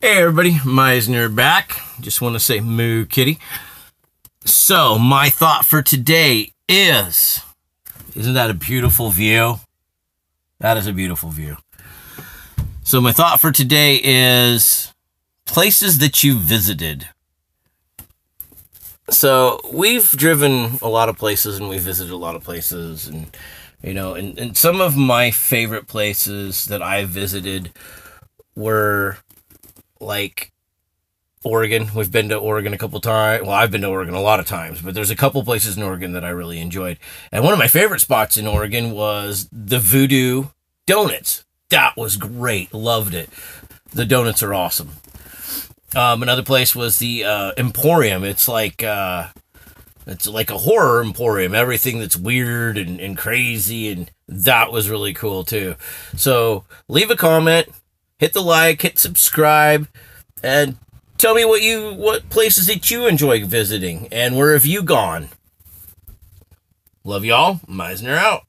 Hey everybody, myzner back. Just want to say moo kitty. So, my thought for today is Isn't that a beautiful view? That is a beautiful view. So, my thought for today is places that you visited. So, we've driven a lot of places and we visited a lot of places and you know, and, and some of my favorite places that I visited were like Oregon. We've been to Oregon a couple times. Well, I've been to Oregon a lot of times, but there's a couple places in Oregon that I really enjoyed. And one of my favorite spots in Oregon was the Voodoo Donuts. That was great. Loved it. The donuts are awesome. Um, another place was the uh, Emporium. It's like uh, it's like a horror emporium. Everything that's weird and, and crazy, and that was really cool too. So leave a comment, hit the like, hit subscribe, and tell me what you what places that you enjoy visiting and where have you gone. Love y'all. myzner out.